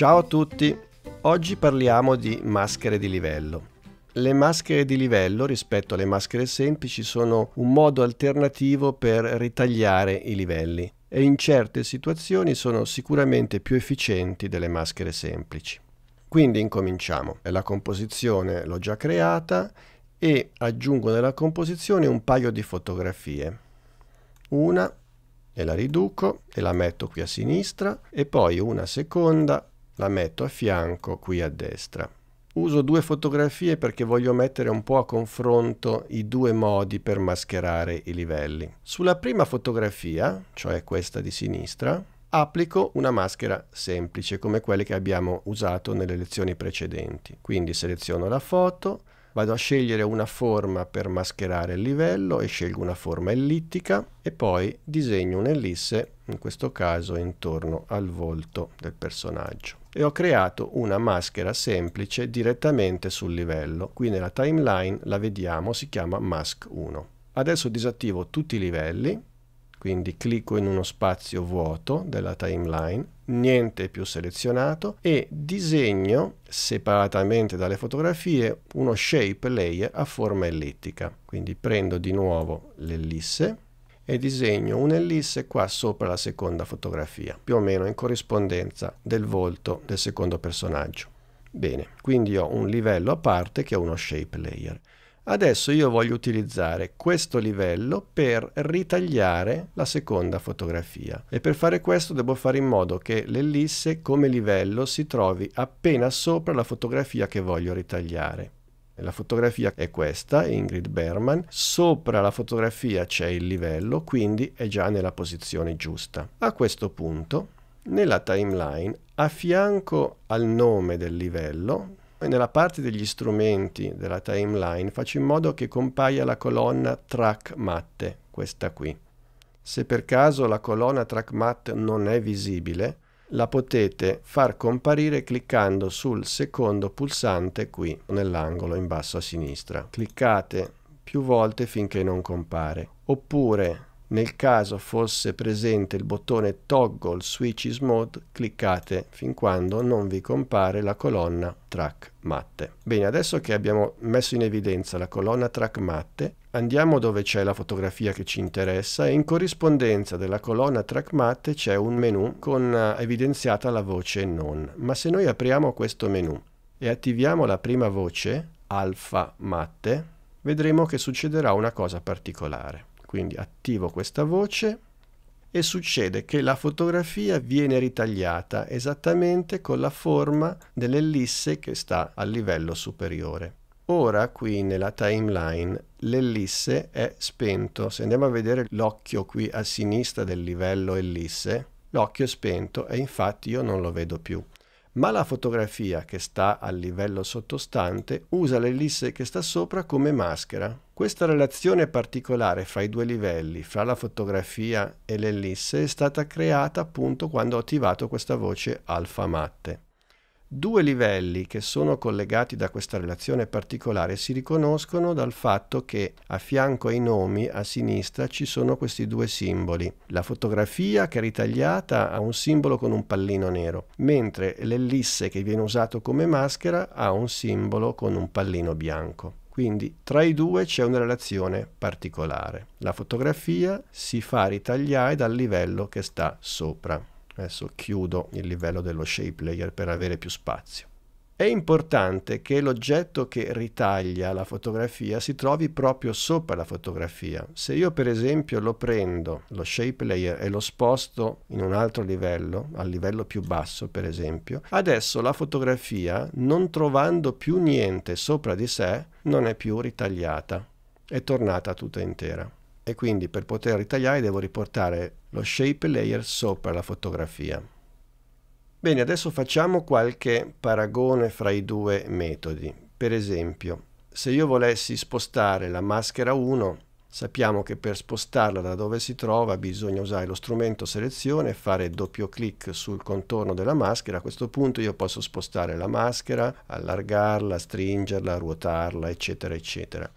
Ciao a tutti! Oggi parliamo di maschere di livello. Le maschere di livello rispetto alle maschere semplici sono un modo alternativo per ritagliare i livelli e in certe situazioni sono sicuramente più efficienti delle maschere semplici. Quindi incominciamo. La composizione l'ho già creata e aggiungo nella composizione un paio di fotografie. Una e la riduco e la metto qui a sinistra e poi una seconda la metto a fianco qui a destra. Uso due fotografie perché voglio mettere un po' a confronto i due modi per mascherare i livelli. Sulla prima fotografia, cioè questa di sinistra, applico una maschera semplice come quelle che abbiamo usato nelle lezioni precedenti. Quindi seleziono la foto, vado a scegliere una forma per mascherare il livello e scelgo una forma ellittica e poi disegno un'ellisse, in questo caso intorno al volto del personaggio. E ho creato una maschera semplice direttamente sul livello. Qui nella timeline la vediamo, si chiama mask 1. Adesso disattivo tutti i livelli, quindi clicco in uno spazio vuoto della timeline, niente più selezionato e disegno separatamente dalle fotografie uno shape layer a forma ellittica. Quindi prendo di nuovo l'ellisse e disegno un'ellisse qua sopra la seconda fotografia, più o meno in corrispondenza del volto del secondo personaggio. Bene, quindi ho un livello a parte che è uno shape layer. Adesso io voglio utilizzare questo livello per ritagliare la seconda fotografia e per fare questo devo fare in modo che l'ellisse come livello si trovi appena sopra la fotografia che voglio ritagliare. La fotografia è questa, Ingrid Berman, sopra la fotografia c'è il livello, quindi è già nella posizione giusta. A questo punto, nella timeline, a fianco al nome del livello, nella parte degli strumenti della timeline faccio in modo che compaia la colonna track matte, questa qui. Se per caso la colonna track matte non è visibile, la potete far comparire cliccando sul secondo pulsante qui nell'angolo in basso a sinistra. Cliccate più volte finché non compare. Oppure nel caso fosse presente il bottone Toggle Switches Mode, cliccate fin quando non vi compare la colonna Track Matte. Bene, adesso che abbiamo messo in evidenza la colonna Track Matte, andiamo dove c'è la fotografia che ci interessa e in corrispondenza della colonna Track Matte c'è un menu con uh, evidenziata la voce Non. Ma se noi apriamo questo menu e attiviamo la prima voce, Alpha Matte, vedremo che succederà una cosa particolare. Quindi attivo questa voce e succede che la fotografia viene ritagliata esattamente con la forma dell'ellisse che sta al livello superiore. Ora qui nella timeline l'ellisse è spento. Se andiamo a vedere l'occhio qui a sinistra del livello ellisse, l'occhio è spento e infatti io non lo vedo più ma la fotografia che sta al livello sottostante usa l'ellisse che sta sopra come maschera. Questa relazione particolare fra i due livelli, fra la fotografia e l'ellisse, è stata creata appunto quando ho attivato questa voce alfa matte. Due livelli che sono collegati da questa relazione particolare si riconoscono dal fatto che a fianco ai nomi a sinistra ci sono questi due simboli. La fotografia che è ritagliata ha un simbolo con un pallino nero, mentre l'ellisse che viene usato come maschera ha un simbolo con un pallino bianco. Quindi tra i due c'è una relazione particolare. La fotografia si fa ritagliare dal livello che sta sopra. Adesso chiudo il livello dello shape layer per avere più spazio. È importante che l'oggetto che ritaglia la fotografia si trovi proprio sopra la fotografia. Se io per esempio lo prendo, lo shape layer, e lo sposto in un altro livello, al livello più basso per esempio, adesso la fotografia, non trovando più niente sopra di sé, non è più ritagliata, è tornata tutta intera e quindi per poter ritagliare devo riportare lo shape layer sopra la fotografia. Bene, adesso facciamo qualche paragone fra i due metodi. Per esempio, se io volessi spostare la maschera 1, sappiamo che per spostarla da dove si trova bisogna usare lo strumento selezione, fare doppio clic sul contorno della maschera. A questo punto io posso spostare la maschera, allargarla, stringerla, ruotarla, eccetera, eccetera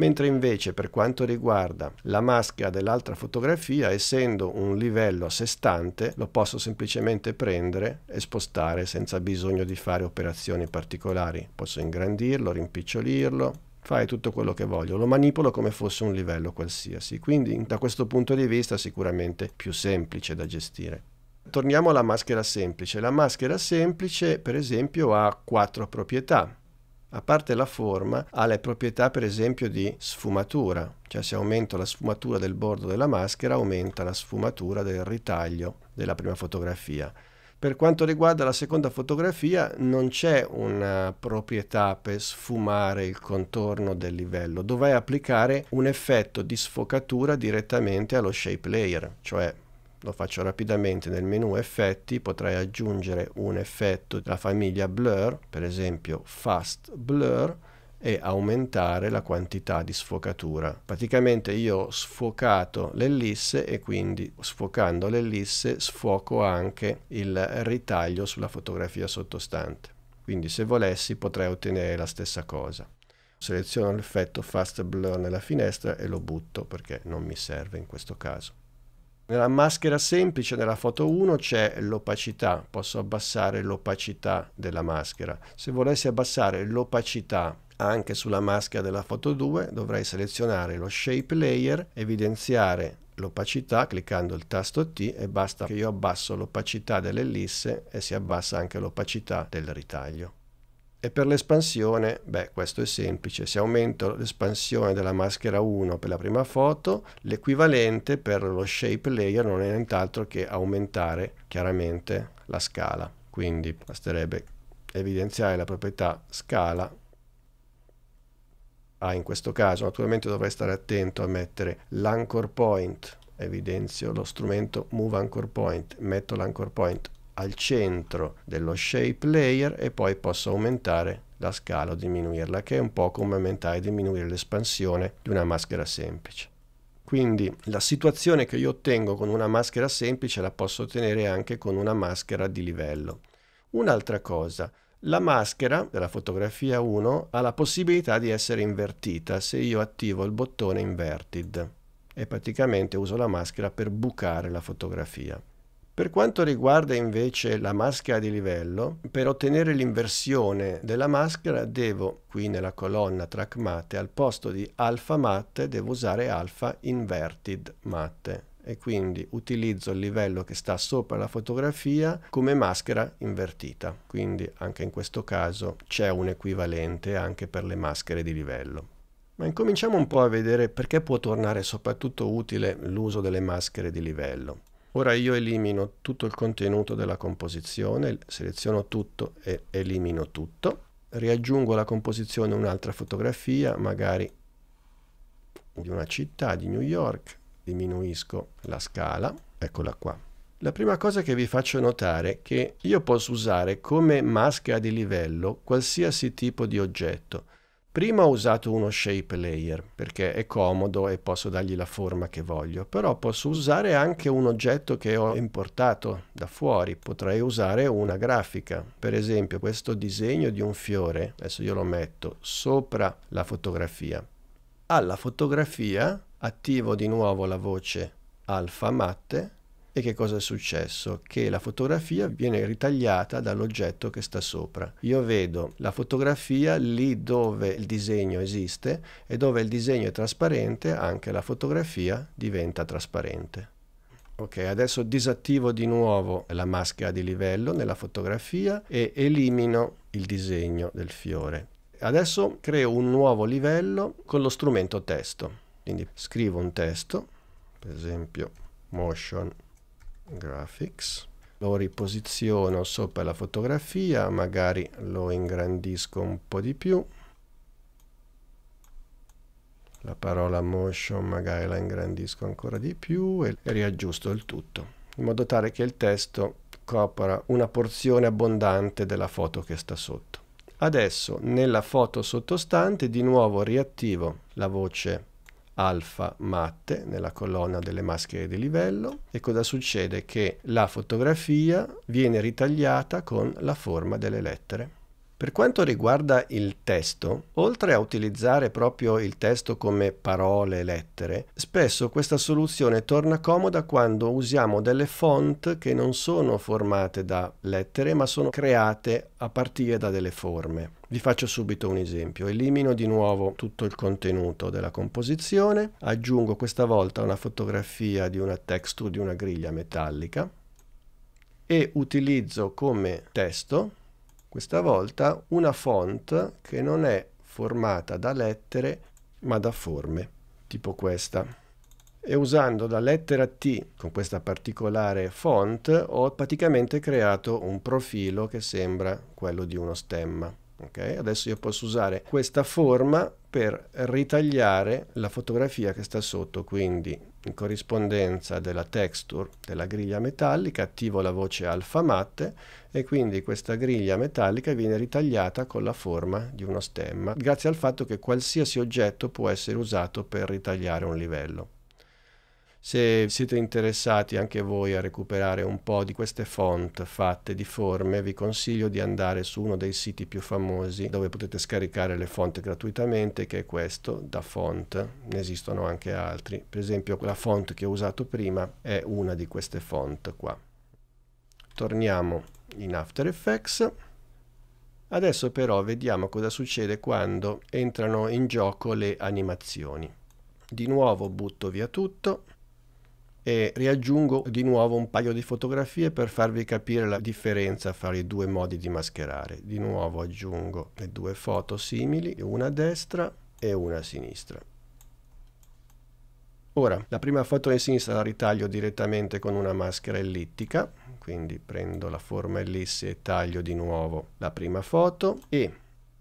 mentre invece per quanto riguarda la maschera dell'altra fotografia, essendo un livello a sé stante, lo posso semplicemente prendere e spostare senza bisogno di fare operazioni particolari. Posso ingrandirlo, rimpicciolirlo, fare tutto quello che voglio, lo manipolo come fosse un livello qualsiasi, quindi da questo punto di vista sicuramente più semplice da gestire. Torniamo alla maschera semplice. La maschera semplice, per esempio, ha quattro proprietà. A parte la forma, ha le proprietà per esempio di sfumatura, cioè se aumento la sfumatura del bordo della maschera aumenta la sfumatura del ritaglio della prima fotografia. Per quanto riguarda la seconda fotografia non c'è una proprietà per sfumare il contorno del livello, dovrai applicare un effetto di sfocatura direttamente allo shape layer, cioè lo faccio rapidamente nel menu effetti potrei aggiungere un effetto della famiglia blur per esempio fast blur e aumentare la quantità di sfocatura. Praticamente io ho sfocato l'ellisse e quindi sfocando l'ellisse sfoco anche il ritaglio sulla fotografia sottostante. Quindi se volessi potrei ottenere la stessa cosa. Seleziono l'effetto fast blur nella finestra e lo butto perché non mi serve in questo caso nella maschera semplice, nella foto 1, c'è l'opacità. Posso abbassare l'opacità della maschera. Se volessi abbassare l'opacità anche sulla maschera della foto 2, dovrei selezionare lo Shape Layer, evidenziare l'opacità cliccando il tasto T e basta che io abbasso l'opacità dell'ellisse e si abbassa anche l'opacità del ritaglio. E per l'espansione, beh, questo è semplice. Se aumento l'espansione della maschera 1 per la prima foto, l'equivalente per lo shape layer non è nient'altro che aumentare chiaramente la scala. Quindi basterebbe evidenziare la proprietà scala ah, in questo caso naturalmente dovrei stare attento a mettere l'anchor point evidenzio lo strumento move anchor point metto l'anchor point al centro dello shape layer e poi posso aumentare la scala o diminuirla, che è un po' come aumentare e diminuire l'espansione di una maschera semplice. Quindi la situazione che io ottengo con una maschera semplice la posso ottenere anche con una maschera di livello. Un'altra cosa, la maschera della fotografia 1 ha la possibilità di essere invertita se io attivo il bottone inverted e praticamente uso la maschera per bucare la fotografia. Per quanto riguarda invece la maschera di livello, per ottenere l'inversione della maschera devo, qui nella colonna track matte, al posto di alpha matte devo usare alpha inverted matte e quindi utilizzo il livello che sta sopra la fotografia come maschera invertita. Quindi anche in questo caso c'è un equivalente anche per le maschere di livello. Ma incominciamo un po' a vedere perché può tornare soprattutto utile l'uso delle maschere di livello. Ora io elimino tutto il contenuto della composizione, seleziono tutto e elimino tutto. Riaggiungo alla composizione un'altra fotografia, magari di una città, di New York, diminuisco la scala, eccola qua. La prima cosa che vi faccio notare è che io posso usare come maschera di livello qualsiasi tipo di oggetto. Prima ho usato uno shape layer perché è comodo e posso dargli la forma che voglio, però posso usare anche un oggetto che ho importato da fuori, potrei usare una grafica, per esempio questo disegno di un fiore, adesso io lo metto sopra la fotografia. Alla fotografia attivo di nuovo la voce alfa matte e che cosa è successo? Che la fotografia viene ritagliata dall'oggetto che sta sopra. Io vedo la fotografia lì dove il disegno esiste e dove il disegno è trasparente anche la fotografia diventa trasparente. Ok, adesso disattivo di nuovo la maschera di livello nella fotografia e elimino il disegno del fiore. Adesso creo un nuovo livello con lo strumento testo. Quindi scrivo un testo, per esempio motion graphics. Lo riposiziono sopra la fotografia magari lo ingrandisco un po' di più. La parola motion magari la ingrandisco ancora di più e riaggiusto il tutto in modo tale che il testo copra una porzione abbondante della foto che sta sotto. Adesso nella foto sottostante di nuovo riattivo la voce alfa matte nella colonna delle maschere di livello e cosa succede? Che la fotografia viene ritagliata con la forma delle lettere. Per quanto riguarda il testo, oltre a utilizzare proprio il testo come parole e lettere, spesso questa soluzione torna comoda quando usiamo delle font che non sono formate da lettere ma sono create a partire da delle forme. Vi faccio subito un esempio. Elimino di nuovo tutto il contenuto della composizione, aggiungo questa volta una fotografia di una texture di una griglia metallica e utilizzo come testo questa volta una font che non è formata da lettere ma da forme, tipo questa. E usando la lettera T con questa particolare font ho praticamente creato un profilo che sembra quello di uno stemma. Okay? Adesso io posso usare questa forma per ritagliare la fotografia che sta sotto, quindi in corrispondenza della texture della griglia metallica attivo la voce alfa matte e quindi questa griglia metallica viene ritagliata con la forma di uno stemma, grazie al fatto che qualsiasi oggetto può essere usato per ritagliare un livello. Se siete interessati anche voi a recuperare un po' di queste font fatte di forme, vi consiglio di andare su uno dei siti più famosi dove potete scaricare le font gratuitamente, che è questo, da font. Ne esistono anche altri. Per esempio la font che ho usato prima è una di queste font qua. Torniamo in After Effects. Adesso però vediamo cosa succede quando entrano in gioco le animazioni. Di nuovo butto via tutto e riaggiungo di nuovo un paio di fotografie per farvi capire la differenza fra i due modi di mascherare. Di nuovo aggiungo le due foto simili, una a destra e una a sinistra. Ora, la prima foto a sinistra la ritaglio direttamente con una maschera ellittica, quindi prendo la forma ellisse e taglio di nuovo la prima foto e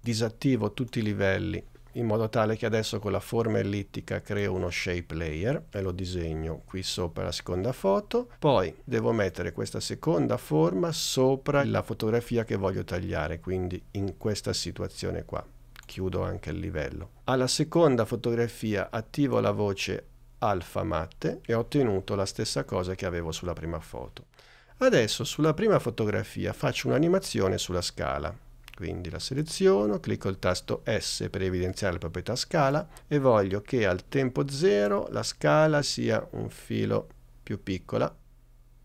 disattivo tutti i livelli in modo tale che adesso con la forma ellittica creo uno shape layer e lo disegno qui sopra la seconda foto. Poi devo mettere questa seconda forma sopra la fotografia che voglio tagliare, quindi in questa situazione qua. Chiudo anche il livello. Alla seconda fotografia attivo la voce alfa matte e ho ottenuto la stessa cosa che avevo sulla prima foto. Adesso sulla prima fotografia faccio un'animazione sulla scala quindi la seleziono, clicco il tasto S per evidenziare la proprietà scala e voglio che al tempo 0 la scala sia un filo più piccola,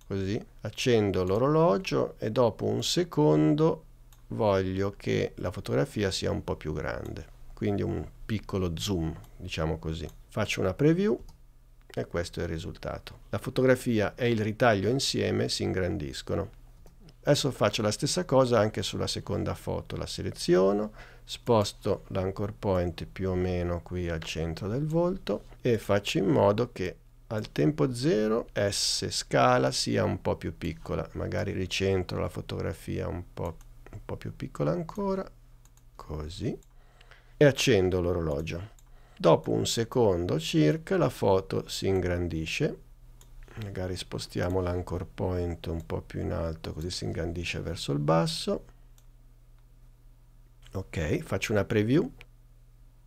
così. Accendo l'orologio e dopo un secondo voglio che la fotografia sia un po' più grande, quindi un piccolo zoom, diciamo così. Faccio una preview e questo è il risultato. La fotografia e il ritaglio insieme si ingrandiscono. Adesso faccio la stessa cosa anche sulla seconda foto, la seleziono, sposto l'anchor point più o meno qui al centro del volto e faccio in modo che al tempo 0 S scala sia un po' più piccola, magari ricentro la fotografia un po', un po più piccola ancora, così, e accendo l'orologio. Dopo un secondo circa la foto si ingrandisce magari spostiamo l'anchor point un po' più in alto così si ingrandisce verso il basso. Ok faccio una preview.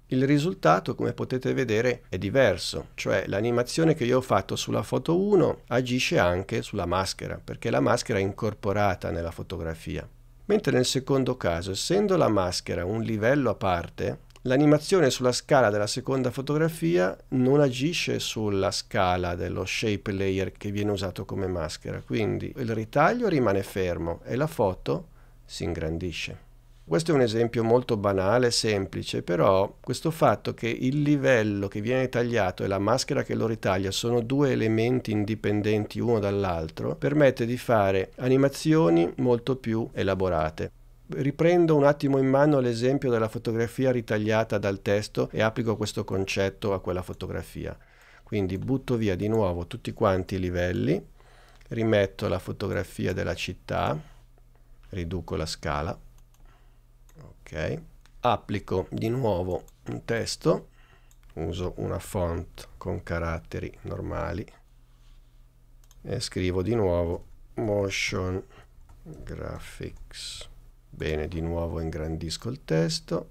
Il risultato come potete vedere è diverso. Cioè l'animazione che io ho fatto sulla foto 1 agisce anche sulla maschera perché la maschera è incorporata nella fotografia. Mentre nel secondo caso essendo la maschera un livello a parte L'animazione sulla scala della seconda fotografia non agisce sulla scala dello shape layer che viene usato come maschera, quindi il ritaglio rimane fermo e la foto si ingrandisce. Questo è un esempio molto banale, semplice, però questo fatto che il livello che viene tagliato e la maschera che lo ritaglia sono due elementi indipendenti uno dall'altro permette di fare animazioni molto più elaborate. Riprendo un attimo in mano l'esempio della fotografia ritagliata dal testo e applico questo concetto a quella fotografia. Quindi butto via di nuovo tutti quanti i livelli, rimetto la fotografia della città, riduco la scala, ok, applico di nuovo un testo, uso una font con caratteri normali e scrivo di nuovo motion graphics Bene, di nuovo ingrandisco il testo,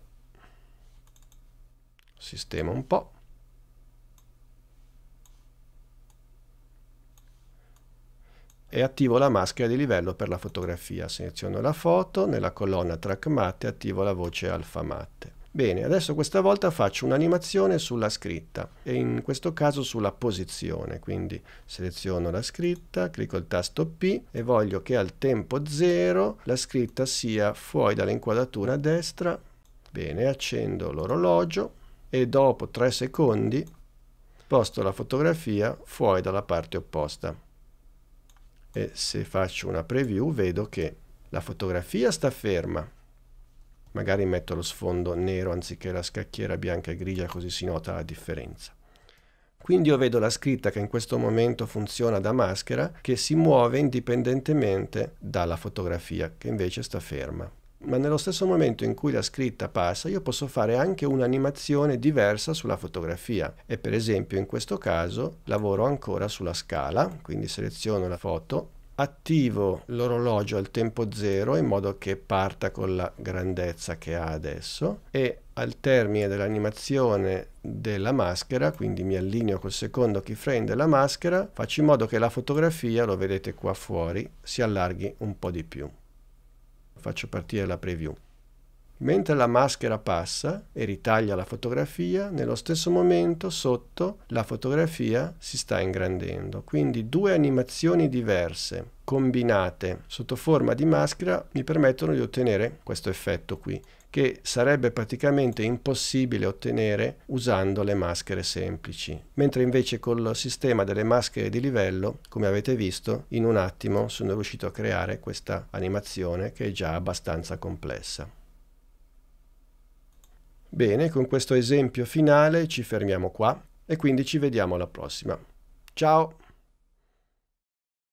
sistema un po'. e attivo la maschera di livello per la fotografia. Seleziono la foto, nella colonna track matte attivo la voce alfa matte. Bene, adesso questa volta faccio un'animazione sulla scritta e in questo caso sulla posizione, quindi seleziono la scritta, clicco il tasto P e voglio che al tempo 0 la scritta sia fuori dall'inquadratura a destra. Bene, accendo l'orologio e dopo 3 secondi sposto la fotografia fuori dalla parte opposta. E se faccio una preview vedo che la fotografia sta ferma, magari metto lo sfondo nero anziché la scacchiera bianca e grigia così si nota la differenza. Quindi io vedo la scritta che in questo momento funziona da maschera che si muove indipendentemente dalla fotografia che invece sta ferma. Ma nello stesso momento in cui la scritta passa io posso fare anche un'animazione diversa sulla fotografia e per esempio in questo caso lavoro ancora sulla scala, quindi seleziono la foto attivo l'orologio al tempo zero in modo che parta con la grandezza che ha adesso e al termine dell'animazione della maschera, quindi mi allineo col secondo keyframe della maschera, faccio in modo che la fotografia, lo vedete qua fuori, si allarghi un po' di più. Faccio partire la preview. Mentre la maschera passa e ritaglia la fotografia, nello stesso momento sotto la fotografia si sta ingrandendo. Quindi due animazioni diverse combinate sotto forma di maschera mi permettono di ottenere questo effetto qui che sarebbe praticamente impossibile ottenere usando le maschere semplici, mentre invece col sistema delle maschere di livello, come avete visto, in un attimo sono riuscito a creare questa animazione che è già abbastanza complessa. Bene, con questo esempio finale ci fermiamo qua e quindi ci vediamo alla prossima. Ciao!